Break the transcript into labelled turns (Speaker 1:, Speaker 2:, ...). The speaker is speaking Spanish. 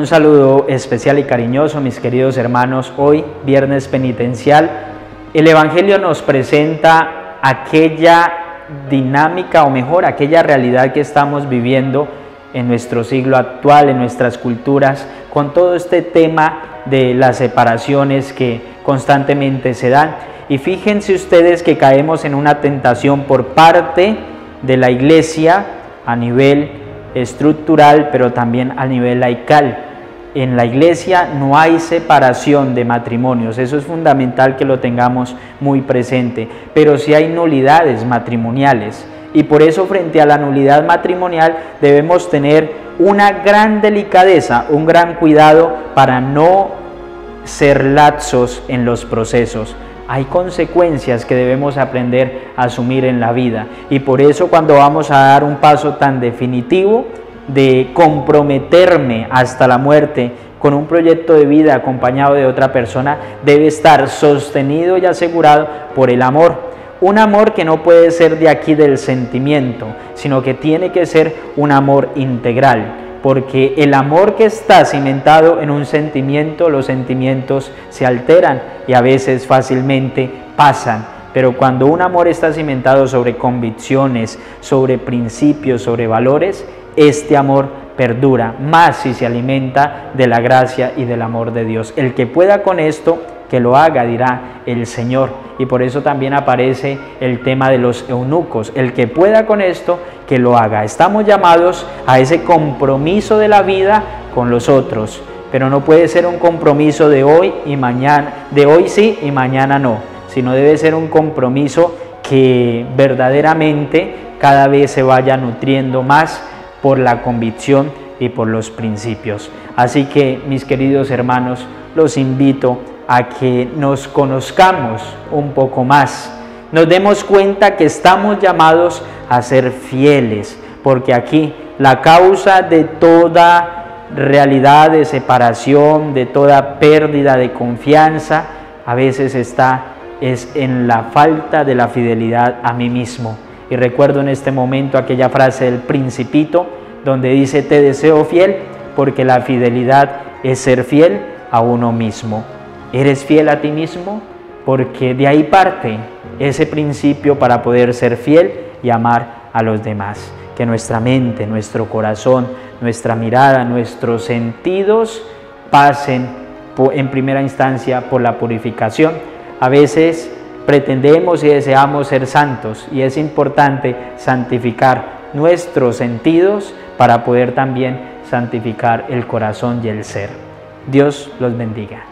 Speaker 1: Un saludo especial y cariñoso, mis queridos hermanos. Hoy, viernes penitencial, el Evangelio nos presenta aquella dinámica o mejor, aquella realidad que estamos viviendo en nuestro siglo actual, en nuestras culturas, con todo este tema de las separaciones que constantemente se dan. Y fíjense ustedes que caemos en una tentación por parte de la iglesia a nivel estructural, pero también a nivel laical. En la iglesia no hay separación de matrimonios, eso es fundamental que lo tengamos muy presente, pero sí hay nulidades matrimoniales. Y por eso frente a la nulidad matrimonial debemos tener una gran delicadeza, un gran cuidado para no ser laxos en los procesos hay consecuencias que debemos aprender a asumir en la vida. Y por eso cuando vamos a dar un paso tan definitivo de comprometerme hasta la muerte con un proyecto de vida acompañado de otra persona, debe estar sostenido y asegurado por el amor. Un amor que no puede ser de aquí del sentimiento, sino que tiene que ser un amor integral porque el amor que está cimentado en un sentimiento, los sentimientos se alteran y a veces fácilmente pasan. Pero cuando un amor está cimentado sobre convicciones, sobre principios, sobre valores, este amor perdura, más si se alimenta de la gracia y del amor de Dios. El que pueda con esto, que lo haga, dirá el Señor. Y por eso también aparece el tema de los eunucos. El que pueda con esto, que lo haga. Estamos llamados a ese compromiso de la vida con los otros, pero no puede ser un compromiso de hoy y mañana, de hoy sí y mañana no, sino debe ser un compromiso que verdaderamente cada vez se vaya nutriendo más por la convicción y por los principios. Así que, mis queridos hermanos, los invito a que nos conozcamos un poco más, nos demos cuenta que estamos llamados a ser fieles, porque aquí la causa de toda realidad de separación, de toda pérdida de confianza, a veces está es en la falta de la fidelidad a mí mismo. Y recuerdo en este momento aquella frase del principito donde dice, te deseo fiel porque la fidelidad es ser fiel a uno mismo. ¿Eres fiel a ti mismo? Porque de ahí parte ese principio para poder ser fiel y amar a los demás. Que nuestra mente, nuestro corazón, nuestra mirada, nuestros sentidos pasen en primera instancia por la purificación. A veces pretendemos y deseamos ser santos y es importante santificar nuestros sentidos para poder también santificar el corazón y el ser. Dios los bendiga.